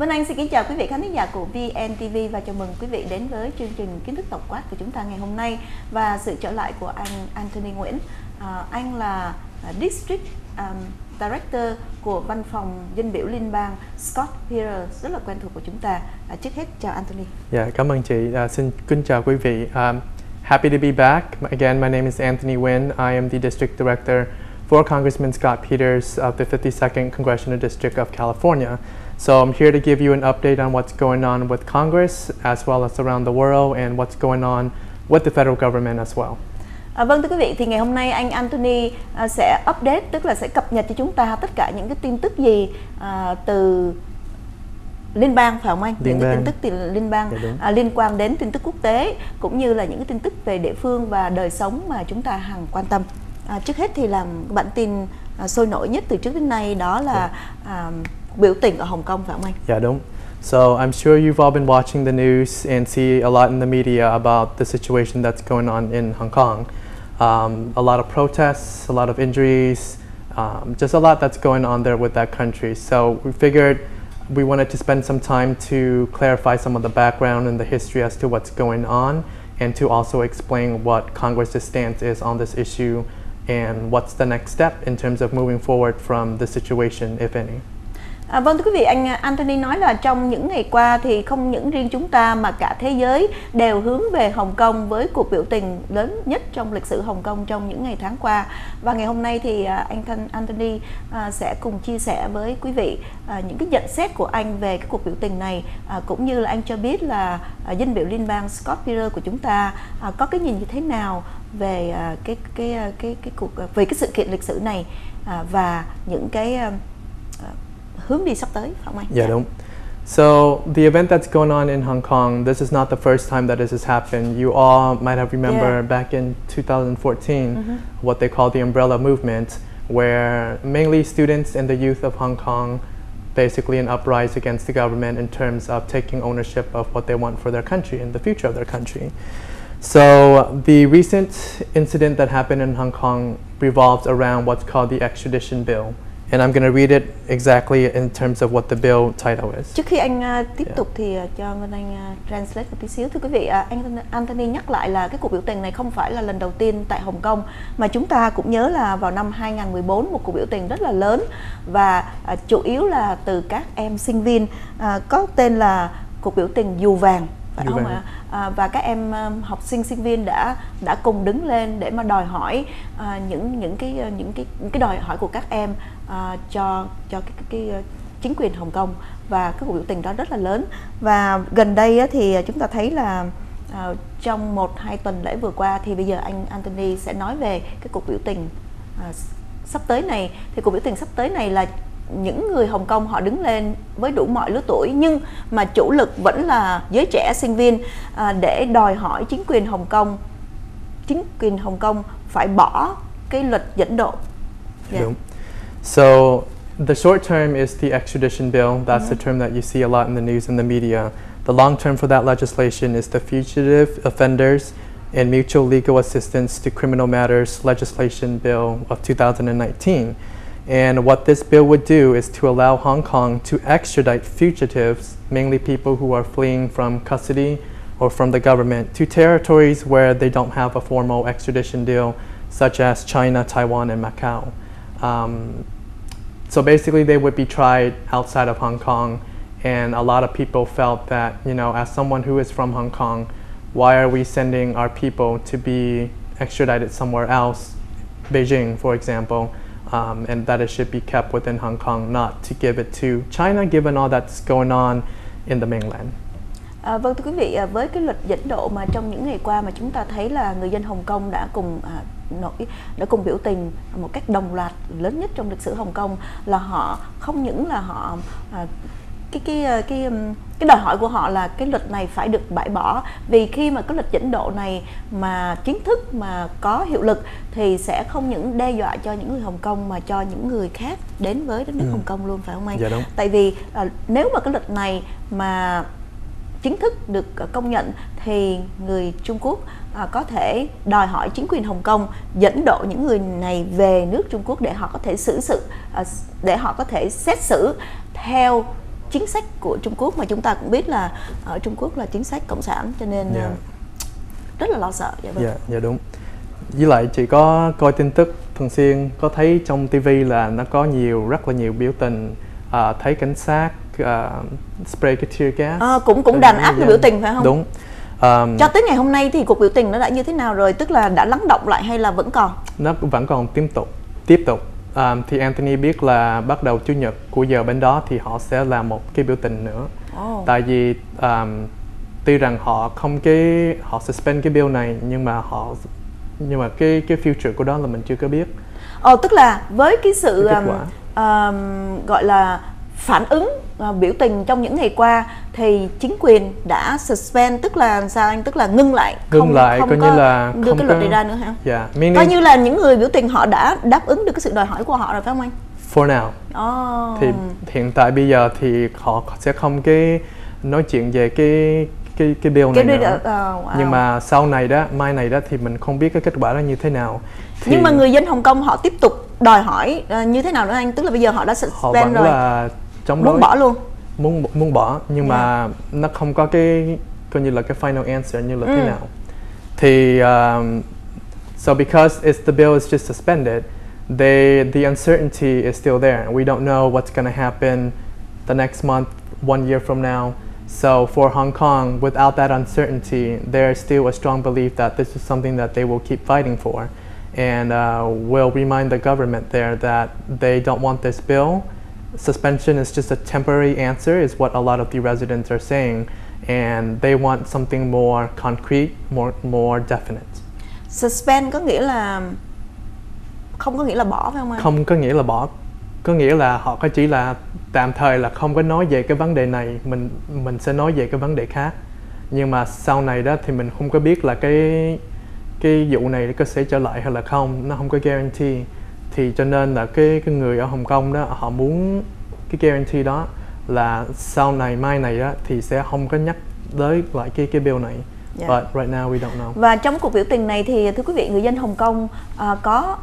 Vân Anh xin kính chào quý vị khán thính giả của VNTV và chào mừng quý vị đến với chương trình kiến thức tổng quát của chúng ta ngày hôm nay và sự trở lại của anh Anthony Nguyễn. À, anh là District um, Director của văn phòng dân biểu liên bang Scott Peters rất là quen thuộc của chúng ta. À, trước hết chào Anthony. Yeah, cảm ơn chị. À, xin kính chào quý vị. Um, happy to be back. Again, my name is Anthony Nguyen. I am the District Director for Congressman Scott Peters of the 52nd Congressional District of California. So I'm here to give you an update on what's going on with Congress as well as around the world and what's going on with the federal government as well. À, vâng thưa quý vị thì ngày hôm nay anh Anthony à, sẽ update tức là sẽ cập nhật cho chúng ta tất cả những cái tin tức gì à, từ liên bang phải không anh liên những bang. cái tin tức từ liên bang dạ, à, liên quan đến tin tức quốc tế cũng như là những cái tin tức về địa phương và đời sống mà chúng ta hằng quan tâm à, trước hết thì làm bản tin à, sôi nổi nhất từ trước đến nay đó là. Dạ. à, biểu tình ở Hồng Kông phải không anh? Dạ đúng. So I'm sure you've all been watching the news and see a lot in the media about the situation that's going on in Hong Kong. Um, a lot of protests, a lot of injuries, um, just a lot that's going on there with that country. So we figured we wanted to spend some time to clarify some of the background and the history as to what's going on and to also explain what Congress's stance is on this issue and what's the next step in terms of moving forward from the situation, if any. À, vâng thưa quý vị, anh Anthony nói là trong những ngày qua thì không những riêng chúng ta mà cả thế giới đều hướng về Hồng Kông với cuộc biểu tình lớn nhất trong lịch sử Hồng Kông trong những ngày tháng qua. Và ngày hôm nay thì à, anh anh Anthony à, sẽ cùng chia sẻ với quý vị à, những cái nhận xét của anh về cái cuộc biểu tình này cũng như là anh cho biết là dân biểu liên bang Scott Peter của chúng ta có cái nhìn như thế nào về cái cái cái cái cuộc về cái sự kiện lịch sử này và những cái hướng đi sắp tới phải không anh? Dạ đúng. So the event that's going on in Hong Kong, this is not the first time that this has happened. You all might have remember yeah. back in 2014 mm-hmm. what they call the umbrella movement, where mainly students and the youth of Hong Kong basically an uprising against the government in terms of taking ownership of what they want for their country and the future of their country. So the recent incident that happened in Hong Kong revolves around what's called the extradition bill. And I'm going to read it exactly in terms of what the bill title is. Trước khi anh uh, tiếp yeah. tục thì uh, cho Ngân Anh uh, translate một tí xíu. Thưa quý vị, uh, anh Anthony nhắc lại là cái cuộc biểu tình này không phải là lần đầu tiên tại Hồng Kông mà chúng ta cũng nhớ là vào năm 2014 một cuộc biểu tình rất là lớn và uh, chủ yếu là từ các em sinh viên uh, có tên là cuộc biểu tình dù vàng phải không ạ? À, và các em học sinh sinh viên đã đã cùng đứng lên để mà đòi hỏi uh, những những cái những cái những cái đòi hỏi của các em uh, cho cho cái, cái, cái ờ, chính quyền Hồng Kông và cái cuộc biểu tình đó rất là lớn và gần đây thì ờ, chúng ta thấy là uh, trong một hai tuần lễ vừa qua thì bây giờ anh Anthony sẽ nói về cái cuộc biểu tình uh, sắp tới này thì cuộc biểu tình sắp tới này là những người Hồng Kông họ đứng lên với đủ mọi lứa tuổi nhưng mà chủ lực vẫn là giới trẻ sinh viên à, để đòi hỏi chính quyền Hồng Kông chính quyền Hồng Kông phải bỏ cái luật dẫn độ. Yeah. Đúng. So the short term is the extradition bill. That's mm-hmm. the term that you see a lot in the news and the media. The long term for that legislation is the Fugitive Offenders and Mutual Legal Assistance to Criminal Matters legislation bill of 2019. And what this bill would do is to allow Hong Kong to extradite fugitives, mainly people who are fleeing from custody or from the government, to territories where they don't have a formal extradition deal, such as China, Taiwan, and Macau. Um, so basically, they would be tried outside of Hong Kong, and a lot of people felt that, you know, as someone who is from Hong Kong, why are we sending our people to be extradited somewhere else, Beijing, for example? um, and that it should be kept within Hong Kong, not to give it to China, given all that's going on in the mainland. À, vâng thưa quý vị, à, với cái luật dẫn độ mà trong những ngày qua mà chúng ta thấy là người dân Hồng Kông đã cùng à, nổi đã cùng biểu tình một cách đồng loạt lớn nhất trong lịch sử Hồng Kông là họ không những là họ à, cái cái ờ, cái cái đòi hỏi của họ là cái luật này phải được bãi bỏ vì khi mà cái luật dẫn độ này mà chính thức mà có hiệu lực thì sẽ không những đe dọa cho những người Hồng Kông mà cho những người khác đến với đất nước ừ. Hồng Kông luôn phải không anh? Dạ đúng. Tại vì à, nếu mà cái luật này mà chính thức được công nhận thì người Trung Quốc à, có thể đòi hỏi chính quyền Hồng Kông dẫn độ những người này về nước Trung Quốc để họ có thể xử sự à, để họ có thể xét xử theo chính sách của Trung Quốc mà chúng ta cũng biết là ở Trung Quốc là chính sách cộng sản cho nên Yeah. uh, rất là lo sợ dạ vâng. Dạ, dạ đúng. Với lại chị có coi tin tức thường xuyên có thấy trong TV là nó có nhiều rất là nhiều biểu tình à, thấy cảnh sát à, spray cái tear gas. Ờ, cũng cũng đàn áp dân. biểu tình phải không? Đúng. Um, Cho tới ngày hôm nay thì cuộc biểu tình nó đã như thế nào rồi? Tức là đã lắng động lại hay là vẫn còn? nó vẫn còn tiếp tục tiếp tục um, thì Anthony biết là bắt đầu chủ nhật của giờ bên đó thì họ sẽ làm một cái biểu tình nữa Ồ. tại vì um, tuy rằng họ không cái họ suspend cái bill này nhưng mà họ nhưng mà cái cái future của đó là mình chưa có biết Ồ, tức là với cái sự Cái um, um, gọi là phản ứng uh, biểu tình trong những ngày qua thì chính quyền đã suspend tức là sao anh tức là ngưng lại Ngưng không, lại, không coi như có là đưa không cái luật có- này ra nữa hả? yeah meaning Coi như là những người biểu tình họ đã đáp ứng được cái sự đòi hỏi của họ rồi phải không anh? for now Ồ. thì hiện tại bây giờ thì họ sẽ không cái nói chuyện về cái cái cái bill cái này đưa nữa. ờ, wow. nhưng mà sau này đó mai này đó thì mình không biết cái kết quả đó như thế nào thì nhưng mà người dân Hồng Kông họ tiếp tục đòi hỏi ờ, như thế nào nữa anh? Tức là bây giờ họ đã họ suspend vẫn rồi, là chống muốn đối bỏ luôn. muốn muốn bỏ nhưng mà nó không có cái coi như là cái final answer như là thế nào. Thì um, so because it's the bill is just suspended they the uncertainty is still there. We don't know what's going to happen the next month one year from now. So for Hong Kong without that uncertainty there's still a strong belief that this is something that they will keep fighting for. And uh, will remind the government there that they don't want this bill suspension is just a temporary answer is what a lot of the residents are saying and they want something more concrete more more definite. Suspend có nghĩa là không có nghĩa là bỏ phải không anh? không có nghĩa là bỏ. Có nghĩa là họ có chỉ là tạm thời là không có nói về cái vấn đề này mình mình sẽ nói về cái vấn đề khác. Nhưng mà sau này đó thì mình không có biết là cái cái vụ này có sẽ trở lại hay là không nó không có guarantee thì cho nên là cái cái người ở Hồng Kông đó họ muốn cái guarantee đó là sau này mai này đó thì sẽ không có nhắc tới lại cái cái bill này. Dạ. but right now we don't know. Và trong cuộc biểu tình này thì thưa quý vị người dân Hồng Kông à, có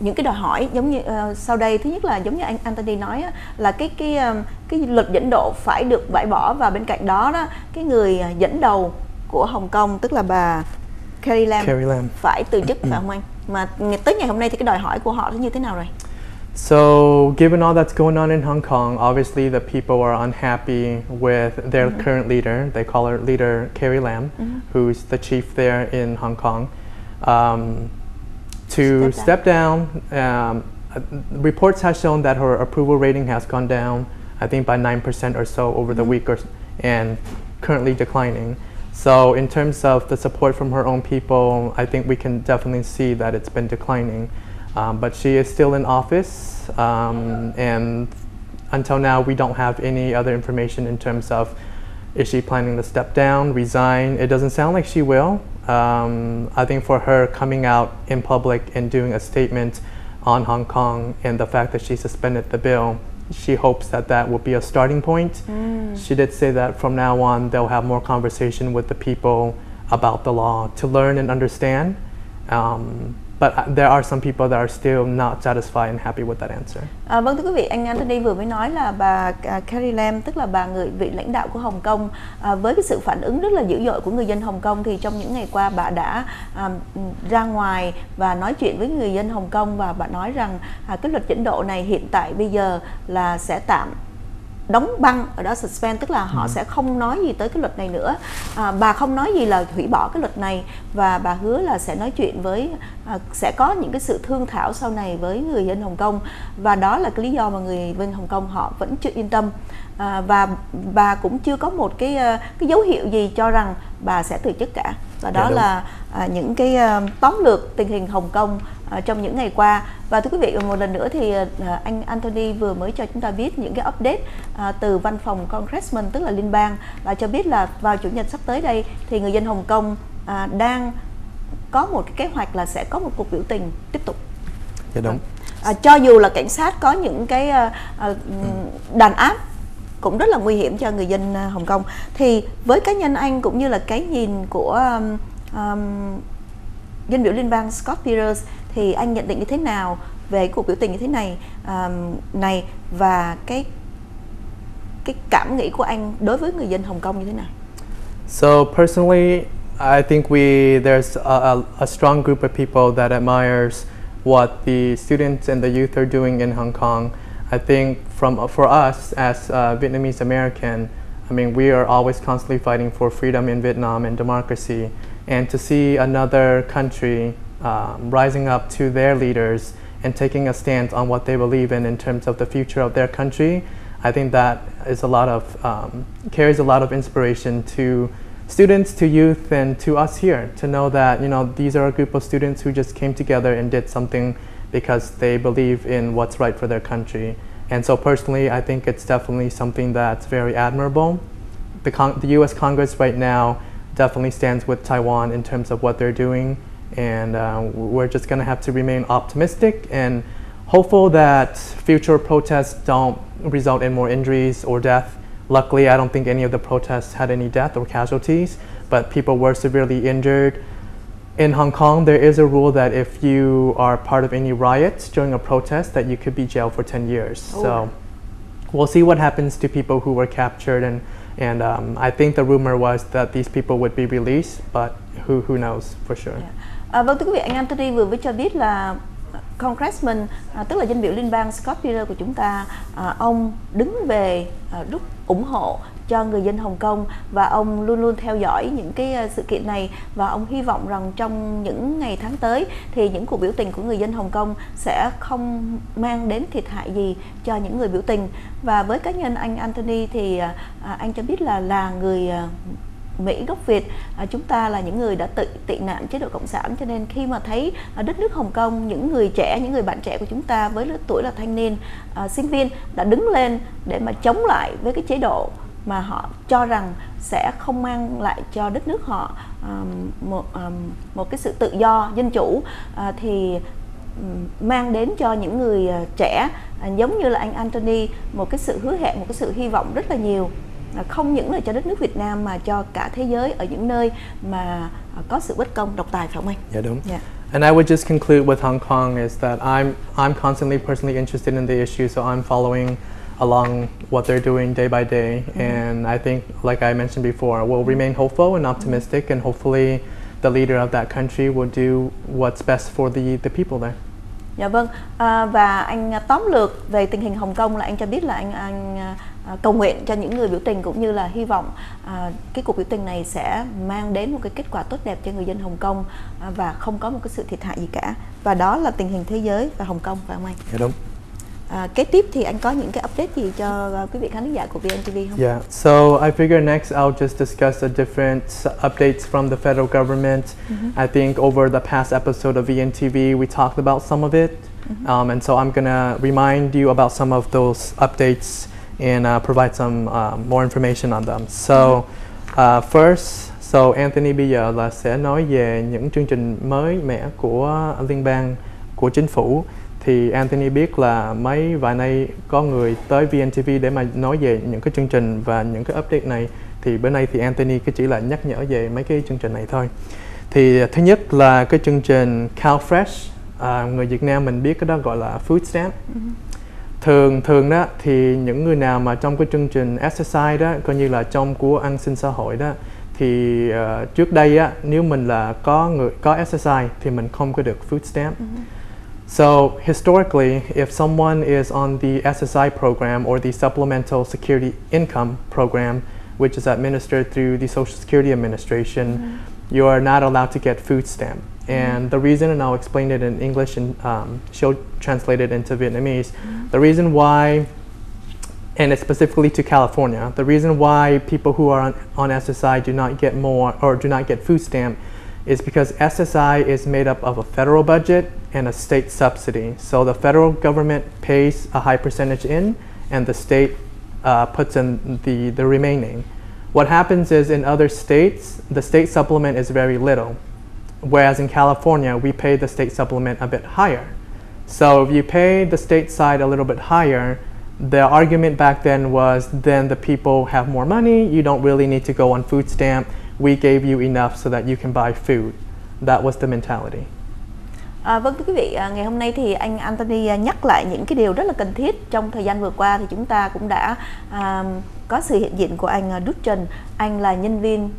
những cái đòi hỏi giống như ờ, sau đây. Thứ nhất là giống như anh Anthony nói á, là cái cái ờ, cái luật dẫn độ phải được bãi bỏ. Và bên cạnh đó đó cái người dẫn đầu của Hồng Kông tức là bà Carrie Lam Carrie Lam. phải từ chức phải không anh? Mà tới ngày hôm nay thì cái đòi hỏi của họ nó như thế nào rồi? So, given all that's going on in Hong Kong, obviously the people are unhappy with their current leader. They call her leader Carrie Lam, who's the chief there in Hong Kong. Um, to Step step down, um, uh, reports have shown that her approval rating has gone down, I think by 9% or so over the week, or, and currently declining. So, in terms of the support from her own people, I think we can definitely see that it's been declining. Um, but she is still in office, um, and until now, we don't have any other information in terms of is she planning to step down, resign. It doesn't sound like she will. Um, I think for her coming out in public and doing a statement on Hong Kong and the fact that she suspended the bill, she hopes that that will be a starting point. She did say that from now on they'll have more conversation with the people about the law to learn and understand. Um, but uh, there are some people that are still not satisfied and happy with that answer. À, vâng thưa quý vị, anh Anthony vừa mới nói là bà à, Carrie Lam tức là bà người vị lãnh đạo của Hồng Kông à, với cái sự phản ứng rất là dữ dội của người dân Hồng Kông thì trong những ngày qua bà đã à, ra ngoài và nói chuyện với người dân Hồng Kông và bà nói rằng à, cái luật dẫn độ này hiện tại bây giờ là sẽ tạm đóng băng ở đó suspend tức là họ sẽ không nói gì tới cái luật này nữa. À, bà không nói gì là hủy bỏ cái luật này và bà hứa là sẽ nói chuyện với à, sẽ có những cái sự thương thảo sau này với người dân Hồng Kông. Và đó là cái lý do mà người dân Hồng Kông họ vẫn chưa yên tâm. À, và bà cũng chưa có một cái à, cái dấu hiệu gì cho rằng bà sẽ từ chức cả. Và đó Dạ, đúng. là à, những cái à, tóm lược tình hình Hồng Kông trong những ngày qua. Và thưa quý vị một lần nữa thì à, anh Anthony vừa mới cho chúng ta biết những cái update à, từ văn phòng Congressman tức là liên bang và cho biết là vào chủ nhật sắp tới đây thì người dân Hồng Kông đang có một cái kế hoạch là sẽ có một cuộc biểu tình tiếp tục. Yeah, đúng. à, cho dù là cảnh sát có những cái à, à, đàn áp cũng rất là nguy hiểm cho người dân Hồng Kông. Thì với cá nhân anh cũng như là cái nhìn của um, um, dân biểu liên bang Scott Peters thì anh nhận định như thế nào về cuộc biểu tình như thế này um, này và cái cái cảm nghĩ của anh đối với người dân Hồng Kông như thế nào? So personally, I think we there's a, a, a strong group of people that admires what the students and the youth are doing in Hong Kong. I think from for us as uh, Vietnamese American, I mean we are always constantly fighting for freedom in Vietnam and democracy, and to see another country um, rising up to their leaders and taking a stance on what they believe in in terms of the future of their country, I think that is a lot of um, carries a lot of inspiration to students, to youth, and to us here to know that you know these are a group of students who just came together and did something because they believe in what's right for their country. And so personally, I think it's definitely something that's very admirable. The, the U.S. Congress right now definitely stands with Taiwan in terms of what they're doing, and uh, we're just going to have to remain optimistic and hopeful that future protests don't result in more injuries or death. Luckily, I don't think any of the protests had any death or casualties, but people were severely injured. In Hong Kong, there is a rule that if you are part of any riots during a protest, that you could be jailed for 10 years. Oh. So we'll see what happens to people who were captured, and and um, I think the rumor was that these people would be released, but who who knows for sure. Dạ. À, vâng thưa quý vị, anh Anthony vừa mới cho biết là Congressman, à, tức là danh biểu liên bang Scott Peter của chúng ta, à, ông đứng về à, lúc ủng hộ cho người dân Hồng Kông và ông luôn luôn theo dõi những cái à, sự kiện này và ông hy vọng rằng trong những ngày tháng tới thì những cuộc biểu tình của người dân Hồng Kông sẽ không mang đến thiệt hại gì cho những người biểu tình. Và với cá nhân anh Anthony thì à, à, anh cho biết là là người à, Mỹ gốc Việt à, chúng ta là những người đã tự tị nạn chế độ cộng sản. Cho nên khi mà thấy à, đất nước Hồng Kông những người trẻ những người bạn trẻ của chúng ta với lứa tuổi là thanh niên à, sinh viên đã đứng lên để mà chống lại với cái chế độ mà họ cho rằng sẽ không mang lại cho đất nước họ um, một um, một cái sự tự do dân chủ uh, thì um, mang đến cho những người trẻ giống như là anh Anthony một cái sự hứa hẹn một cái sự hy vọng rất là nhiều không những là cho đất nước Việt Nam mà cho cả thế giới ở những nơi mà à, có sự bất công độc tài phải không anh? Yeah, đúng. Yeah. And I would just conclude with Hong Kong is that I'm I'm constantly personally interested in the issue, so I'm following along what they're doing day by day. And I think, like I mentioned before, we'll remain hopeful and optimistic, and hopefully, the leader of that country will do what's best for the the people there. Dạ vâng. À, và anh tóm lược về tình hình Hồng Kông là anh cho biết là anh anh à, cầu nguyện cho những người biểu tình cũng như là hy vọng à, cái cuộc biểu tình này sẽ mang đến một cái kết quả tốt đẹp cho người dân Hồng Kông à, và không có một cái sự thiệt hại gì cả. Và đó là tình hình thế giới và Hồng Kông phải không anh? Dạ đúng. À, kế tiếp thì anh có những cái update gì cho à, quý vị khán giả của VNTV không? Yeah, so I figure next I'll just discuss the different updates from the federal government. I think over the past episode of VNTV, we talked about some of it. Um, and so I'm going to remind you about some of those updates and uh, provide some uh, more information on them. So, uh, first, so Anthony bây giờ là sẽ nói về những chương trình mới mẻ của liên bang của chính phủ thì Anthony biết là mấy vài nay có người tới VNTV để mà nói về những cái chương trình và những cái update này. Thì bữa nay thì Anthony cứ chỉ là nhắc nhở về mấy cái chương trình này thôi. Thì thứ nhất là cái chương trình CalFresh à, người Việt Nam mình biết cái đó gọi là food stamp. Thường thường đó thì những người nào mà trong cái chương trình SSI đó coi như là trong của an sinh xã hội đó thì ờ, trước đây á nếu mình là có người có SSI thì mình không có được food stamp So historically, if someone is on the SSI program or the Supplemental Security Income program, which is administered through the Social Security Administration, mm-hmm. you are not allowed to get food stamp. Mm-hmm. And the reason, and I'll explain it in English and um, she'll translate it into Vietnamese. Mm-hmm. The reason why, and it's specifically to California, the reason why people who are on, on SSI do not get more or do not get food stamp is because SSI is made up of a federal budget and a state subsidy. So the federal government pays a high percentage in, and the state uh, puts in the, the remaining. What happens is in other states, the state supplement is very little, whereas in California, we pay the state supplement a bit higher. So if you pay the state side a little bit higher, the argument back then was then the people have more money, you don't really need to go on food stamp, we gave you enough so that you can buy food. That was the mentality. À, vâng thưa quý vị, à, ngày hôm nay thì anh Anthony à, nhắc lại những cái điều rất là cần thiết trong thời gian vừa qua thì chúng ta cũng đã à, có sự hiện diện của anh à, Đức Trần. Anh là nhân viên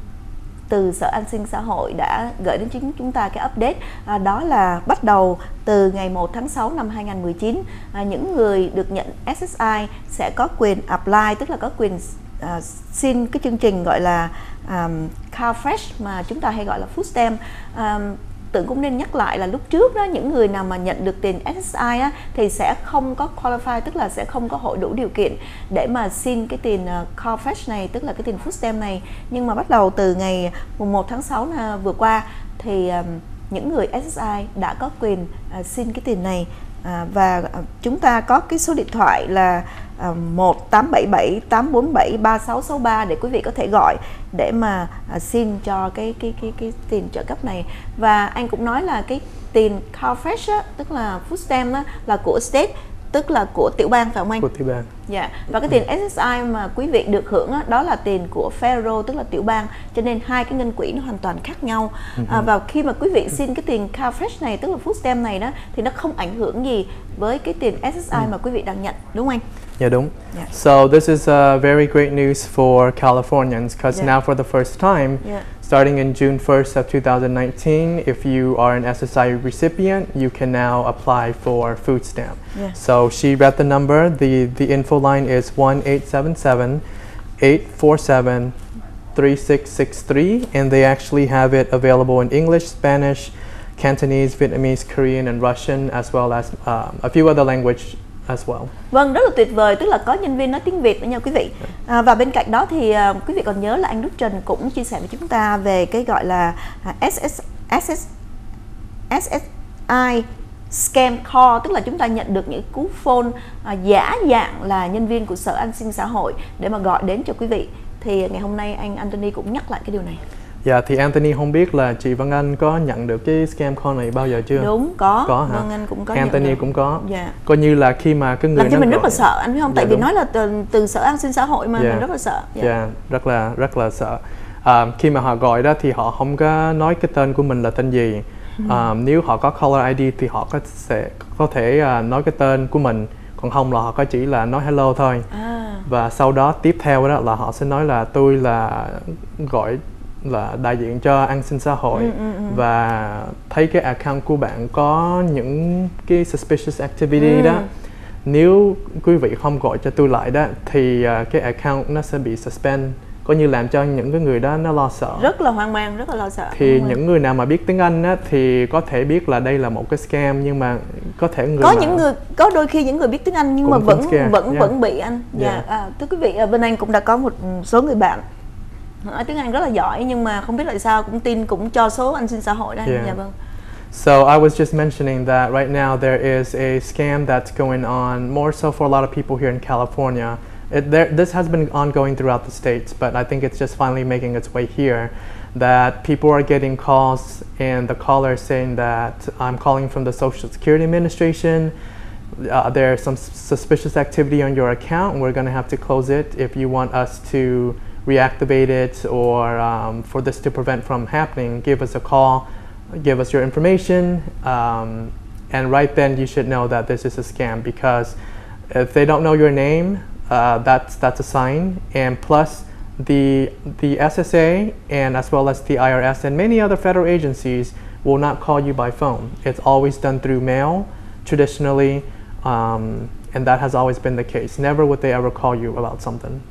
từ Sở An sinh Xã hội đã gửi đến chúng chúng ta cái update à, đó là bắt đầu từ ngày 1 tháng 6 năm 2019 à, những người được nhận SSI sẽ có quyền apply tức là có quyền à, xin cái chương trình gọi là um, Car Fresh mà chúng ta hay gọi là Food Stamp. Um, tưởng cũng nên nhắc lại là lúc trước đó những người nào mà nhận được tiền SSI á, thì sẽ không có qualify tức là sẽ không có hội đủ điều kiện để mà xin cái tiền uh, fresh này tức là cái tiền food stamp này. Nhưng mà bắt đầu từ ngày 1 tháng 6 vừa qua thì um, những người SSI đã có quyền uh, xin cái tiền này. À, và à, chúng ta có cái số điện thoại là 1877 847 3663 để quý vị có thể gọi để mà à, xin cho cái cái cái cái tiền trợ cấp này. Và anh cũng nói là cái tiền car fresh á, tức là food stamp đó, là của state tức là của tiểu bang phải không anh? Của tiểu bang. Dạ. Và cái tiền SSI mà quý vị được hưởng đó, đó là tiền của federal tức là tiểu bang. Cho nên hai cái ngân quỹ nó hoàn toàn khác nhau. À, và khi mà quý vị xin cái tiền car fresh này tức là food stamp này đó thì nó không ảnh hưởng gì với cái tiền SSI mà quý vị đang nhận đúng không anh? Yeah, đúng. Yeah. So this is a very great news for Californians because yeah. now for the first time yeah. Starting in June 1st of 2019, if you are an SSI recipient, you can now apply for food stamp. Yeah. So she read the number. The, the info line is 1-877-847-3663 and they actually have it available in English, Spanish, Cantonese, Vietnamese, Korean and Russian as well as um, a few other language as well. Vâng, rất là tuyệt vời, tức là có nhân viên nói tiếng Việt nữa nha quý vị. À, và bên cạnh đó thì à, quý vị còn nhớ là anh Đức Trần cũng chia sẻ với chúng ta về cái gọi là à, SS SS SSI scam call tức là chúng ta nhận được những cú phone à, giả dạng là nhân viên của Sở An sinh xã hội để mà gọi đến cho quý vị. Thì ngày hôm nay anh Anthony cũng nhắc lại cái điều này. Dạ thì Anthony không biết là chị Vân Anh có nhận được cái scam call này bao giờ chưa? Đúng có. Có hả? Vân Anh cũng có. Anthony cũng có. Dạ. Coi như là khi mà cái người làm cho mình rất là sợ anh biết không? Dạ, Tại đúng. vì nói là từ, từ sở an sinh xã hội mà dạ. mình rất là sợ. Dạ. dạ, rất là rất là sợ. À, khi mà họ gọi đó thì họ không có nói cái tên của mình là tên gì. À, nếu họ có caller ID thì họ có sẽ có thể uh, nói cái tên của mình còn không là họ có chỉ là nói hello thôi à. và sau đó tiếp theo đó là họ sẽ nói là tôi là gọi là đại diện cho an sinh xã hội ừ, ừ, ừ. và thấy cái account của bạn có những cái suspicious activity ừ. đó nếu quý vị không gọi cho tôi lại đó thì uh, cái account nó sẽ bị suspend có như làm cho những cái người đó nó lo sợ rất là hoang mang rất là lo sợ thì những người nào mà biết tiếng Anh á thì có thể biết là đây là một cái scam nhưng mà có thể người có mà... những người có đôi khi những người biết tiếng Anh nhưng mà vẫn vẫn yeah. vẫn bị anh dạ yeah. à, thưa quý vị bên anh cũng đã có một số người bạn nói tiếng Anh rất là giỏi nhưng mà không biết tại sao cũng tin cũng cho số an sinh xã hội đó yeah. dạ vâng So I was just mentioning that right now there is a scam that's going on more so for a lot of people here in California. It, there, this has been ongoing throughout the states, but I think it's just finally making its way here. That people are getting calls, and the caller is saying that I'm calling from the Social Security Administration. Uh, there's some suspicious activity on your account. We're going to have to close it if you want us to reactivate it or um, for this to prevent from happening, give us a call, give us your information, um, and right then you should know that this is a scam because if they don't know your name, uh, that's that's a sign. And plus, the the SSA and as well as the IRS and many other federal agencies will not call you by phone. It's always done through mail, traditionally, um, and that has always been the case. Never would they ever call you about something.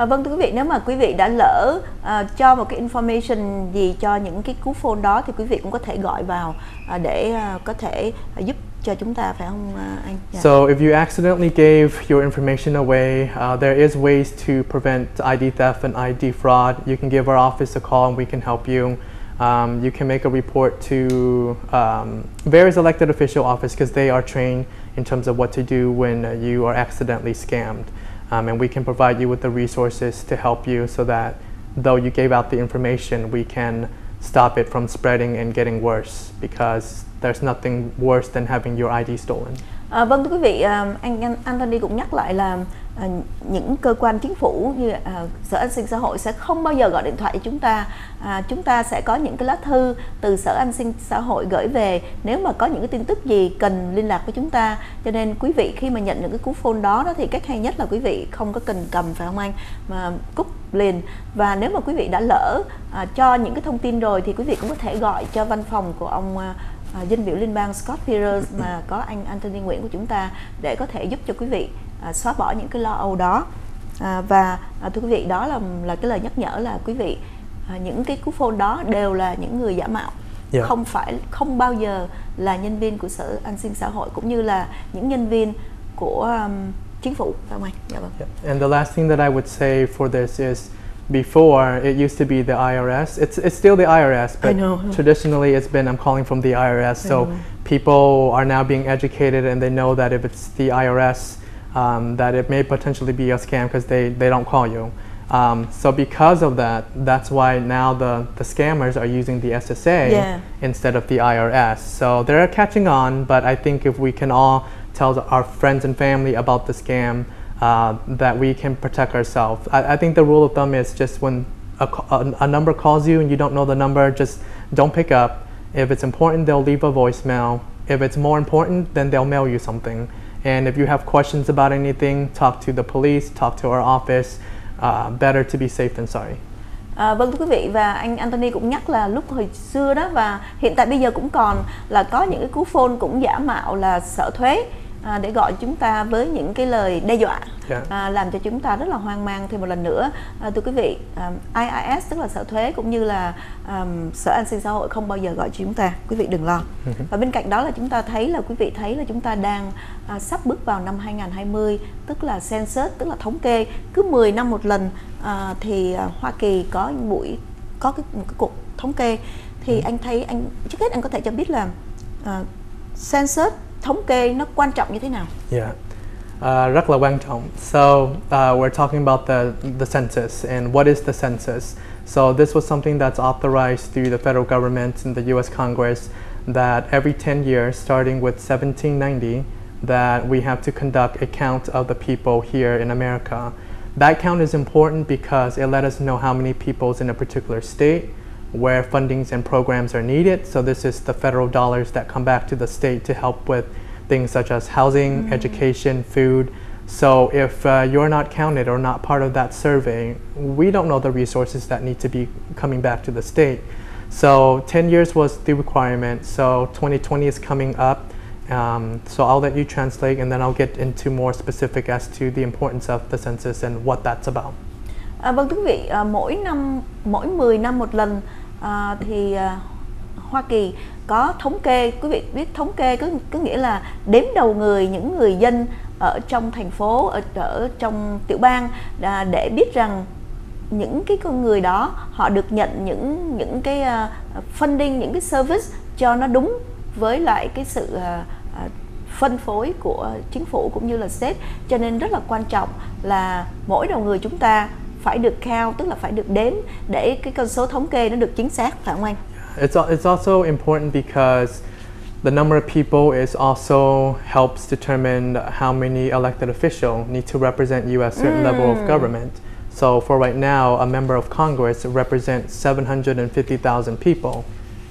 À, vâng thưa quý vị, nếu mà quý vị đã lỡ à, cho một cái information gì cho những cái cú phone đó thì quý vị cũng có thể gọi vào à, để à, có thể à, giúp cho chúng ta phải không uh, anh? Yeah. So if you accidentally gave your information away, uh, there is ways to prevent ID theft and ID fraud. You can give our office a call and we can help you. Um, you can make a report to um, various elected official office because they are trained in terms of what to do when uh, you are accidentally scammed um, and we can provide you with the resources to help you so that though you gave out the information, we can stop it from spreading and getting worse because there's nothing worse than having your ID stolen. À, vâng thưa quý vị, um, anh Anthony cũng nhắc lại là Ờ, những cơ quan chính phủ như à, sở an sinh xã hội sẽ không bao giờ gọi điện thoại cho chúng ta. À, chúng ta sẽ có những cái lá thư từ sở an sinh xã hội gửi về. Nếu mà có những cái tin tức gì cần liên lạc với chúng ta. Cho nên quý vị khi mà nhận những cái cú phone đó đó thì cách hay nhất là quý vị không có cần cầm phải không anh? Mà cúp liền. Và nếu mà quý vị đã lỡ à, cho những cái thông tin rồi thì quý vị cũng có thể gọi cho văn phòng của ông à, à, dinh biểu liên bang Scott Peters mà có anh Anthony Nguyễn của chúng ta để có thể giúp cho quý vị à, xóa bỏ những cái lo âu đó à, và à, thưa quý vị đó là là cái lời nhắc nhở là quý vị à, những cái cú phone đó đều là những người giả mạo yeah. không phải không bao giờ là nhân viên của sở an sinh xã hội cũng như là những nhân viên của um, chính phủ phải không anh? Dạ vâng. Yeah. And the last thing that I would say for this is before it used to be the IRS. It's it's still the IRS, but I know. traditionally it's been I'm calling from the IRS. So people are now being educated and they know that if it's the IRS, um, that it may potentially be a scam because they, they don't call you. Um, so because of that, that's why now the, the scammers are using the SSA yeah. instead of the IRS. So they're catching on, but I think if we can all tell our friends and family about the scam, uh, that we can protect ourselves. I, I, think the rule of thumb is just when a, a, a, number calls you and you don't know the number, just don't pick up. If it's important, they'll leave a voicemail. If it's more important, then they'll mail you something. And if you have questions about anything, talk to the police, talk to our office. Uh, better to be safe than sorry. À, vâng thưa quý vị và anh Anthony cũng nhắc là lúc hồi xưa đó và hiện tại bây giờ cũng còn là có những cái cú phone cũng giả mạo là sở thuế à, để gọi chúng ta với những cái lời đe dọa yeah. Dạ. à, làm cho chúng ta rất là hoang mang thêm một lần nữa à, thưa quý vị à, IRS tức là sở thuế cũng như là um, sở an sinh xã hội không bao giờ gọi chúng ta quý vị đừng lo ừ và bên cạnh đó là chúng ta thấy là quý vị thấy là chúng ta đang à, sắp bước vào năm 2020 tức là census tức là thống kê cứ 10 năm một lần à, thì à, Hoa Kỳ có buổi có cái, một cái cuộc thống kê thì ừ. anh thấy anh trước hết anh có thể cho biết là uh, census thống kê nó quan trọng như thế nào? Yeah. Uh, rất là quan trọng. So uh, we're talking about the the census and what is the census. So this was something that's authorized through the federal government and the U.S. Congress that every 10 years, starting with 1790, that we have to conduct a count of the people here in America. That count is important because it let us know how many people's in a particular state, where fundings and programs are needed. So this is the federal dollars that come back to the state to help with things such as housing, mm. education, food. So if uh, you're not counted or not part of that survey, we don't know the resources that need to be coming back to the state. So 10 years was the requirement. So 2020 is coming up. Um, so I'll let you translate and then I'll get into more specific as to the importance of the census and what that's about. À, vâng thưa quý vị, à, mỗi năm mỗi 10 năm một lần à, thì à, Hoa Kỳ có thống kê quý vị biết thống kê có có nghĩa là đếm đầu người những người dân ở trong thành phố ở ở trong tiểu bang à, để biết rằng những cái con người đó họ được nhận những những cái uh, funding những cái service cho nó đúng với lại cái sự uh, uh, phân phối của chính phủ cũng như là state cho nên rất là quan trọng là mỗi đầu người chúng ta phải được count tức là phải được đếm để cái con số thống kê nó được chính xác phải không anh? It's it's also important because the number of people is also helps determine how many elected officials need to represent you at a certain mm. level of government. So for right now, a member of Congress represents 750,000 people.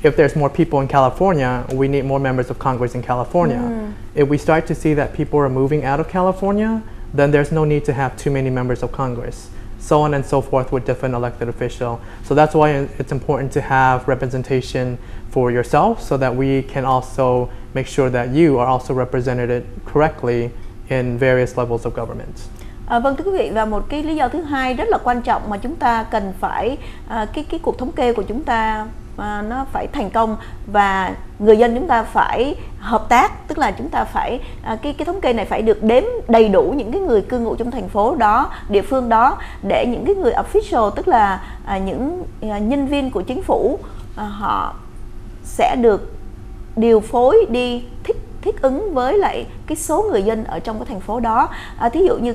If there's more people in California, we need more members of Congress in California. Mm. If we start to see that people are moving out of California, then there's no need to have too many members of Congress so on and so forth with different elected officials. So that's why it's important to have representation for yourself so that we can also make sure that you are also represented correctly in various levels of government. À, vâng thưa quý vị và một cái lý do thứ hai rất là quan trọng mà chúng ta cần phải à, cái cái cuộc thống kê của chúng ta à, nó phải thành công và người dân chúng ta phải hợp tác tức là chúng ta phải à, cái cái thống kê này phải được đếm đầy đủ những cái người cư ngụ trong thành phố đó địa phương đó để những cái người official tức là à, những à, nhân viên của chính phủ à, họ sẽ được điều phối đi thích thích ứng với lại cái số người dân ở trong cái thành phố đó. À, thí dụ như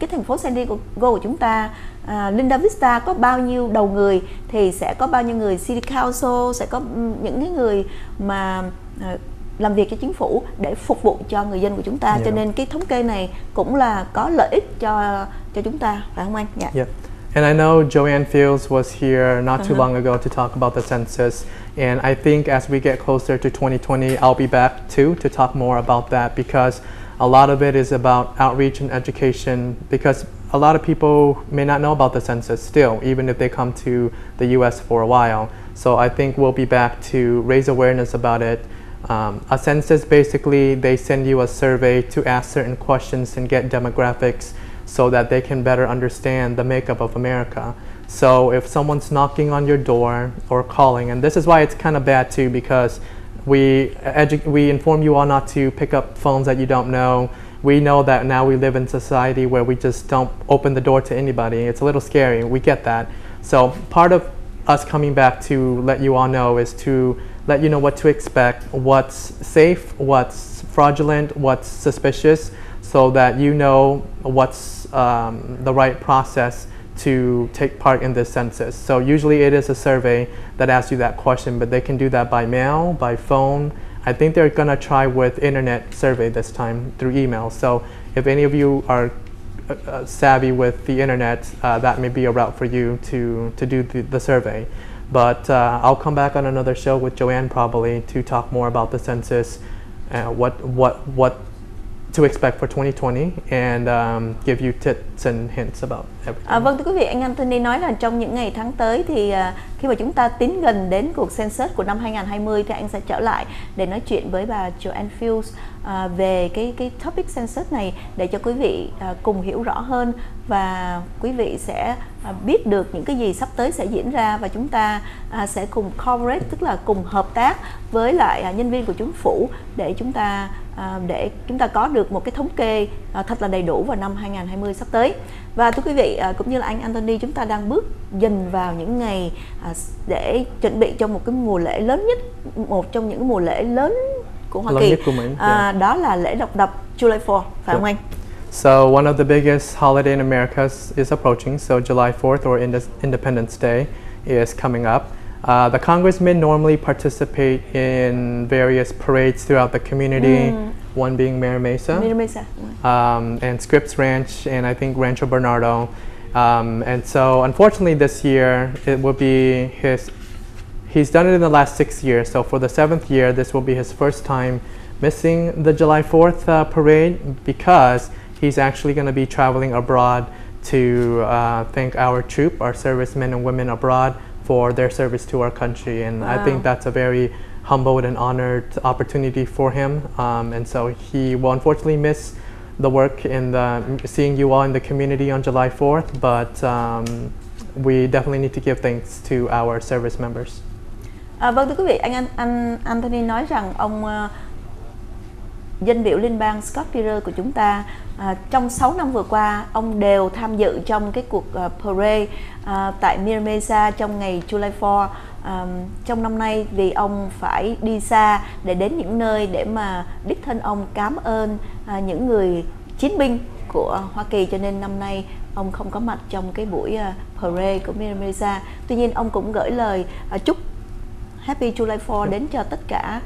cái thành phố San Diego của chúng ta à, Linda Vista có bao nhiêu đầu người thì sẽ có bao nhiêu người City Council sẽ có những cái người mà à, làm việc cho chính phủ để phục vụ cho người dân của chúng ta Yeah. cho nên cái thống kê này cũng là có lợi ích cho cho chúng ta phải không anh? Dạ. Yep. And I know Joanne Fields was here not too Uh-huh. long ago to talk about the census. And I think as we get closer to 2020, I'll be back too to talk more about that because a lot of it is about outreach and education because a lot of people may not know about the census still, even if they come to the US for a while. So I think we'll be back to raise awareness about it. Um, a census basically, they send you a survey to ask certain questions and get demographics so that they can better understand the makeup of America. So if someone's knocking on your door or calling, and this is why it's kind of bad too, because we we inform you all not to pick up phones that you don't know. We know that now we live in society where we just don't open the door to anybody. It's a little scary. We get that. So part of us coming back to let you all know is to let you know what to expect, what's safe, what's fraudulent, what's suspicious, so that you know what's um, the right process to take part in this census. So usually it is a survey that asks you that question, but they can do that by mail, by phone. I think they're gonna try with internet survey this time through email. So if any of you are uh, uh, savvy with the internet, uh, that may be a route for you to, to do the, the survey. But uh, I'll come back on another show with Joanne probably to talk more about the census, uh, what, what, what to expect for 2020, and um, give you tips and hints about everything. À, vâng thưa quý vị, anh Anthony nói là trong những ngày tháng tới thì uh, khi mà chúng ta tiến gần đến cuộc census của năm 2020 thì anh sẽ trở lại để nói chuyện với bà Joanne Fields uh, về cái cái topic census này để cho quý vị uh, cùng hiểu rõ hơn và quý vị sẽ uh, biết được những cái gì sắp tới sẽ diễn ra và chúng ta uh, sẽ cùng collaborate tức là cùng hợp tác với lại uh, nhân viên của chính phủ để chúng ta à, để chúng ta có được một cái thống kê à, thật là đầy đủ vào năm 2020 sắp tới. Và thưa quý vị, à, cũng như là anh Anthony chúng ta đang bước dần vào những ngày à, để chuẩn bị cho một cái mùa lễ lớn nhất, một trong những cái mùa lễ lớn của Hoa Kỳ. của mình, À, đó là lễ độc lập July 4, phải không Yep. anh? So one of the biggest holiday in America is- approaching. So July 4th or Inde- Independence Day is coming up. Uh, the congressmen normally participate in various parades throughout the community. One being Mayor Mesa, Minnesota. um, and Scripps Ranch, and I think Rancho Bernardo. Um, and so, unfortunately, this year it will be his. He's done it in the last six years. So for the seventh year, this will be his first time missing the July 4th uh, parade because he's actually going to be traveling abroad to uh, thank our troop, our servicemen and women abroad, for their service to our country. And I think that's a very humbled and honored opportunity for him. Um, and so he will unfortunately miss the work in the seeing you all in the community on July 4th, but um, we definitely need to give thanks to our service members. À, vâng thưa quý vị, anh An- anh Anthony nói rằng ông ờ, dân biểu liên bang Scott Peter của chúng ta. À, trong 6 năm vừa qua ông đều tham dự trong cái cuộc uh, parade à, tại Miramesa trong ngày July 4 À, trong năm nay vì ông phải đi xa để đến những nơi để mà đích thân ông cảm ơn à, những người chiến binh của Hoa Kỳ. Cho nên năm nay ông không có mặt trong cái buổi uh, parade của Miramesa. Tuy nhiên ông cũng gửi lời uh, chúc Happy July 4 đến cho tất cả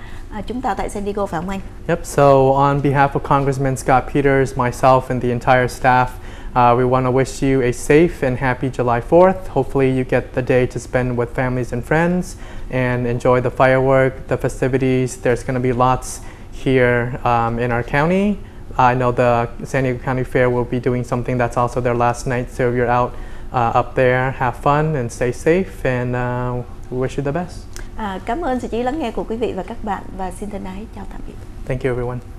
chúng ta tại San Diego phải không anh? Yep. So on behalf of Congressman Scott Peters, myself, and the entire staff, uh, we want to wish you a safe and happy July 4th. Hopefully, you get the day to spend with families and friends and enjoy the firework, the festivities. There's going to be lots here um, in our county. I know the San Diego County Fair will be doing something that's also their last night. So if you're out uh, up there, have fun and stay safe. And uh, we wish you the best. À, cảm ơn sự chú ý lắng nghe của quý vị và các bạn và xin thân ái chào tạm biệt. Thank you, everyone.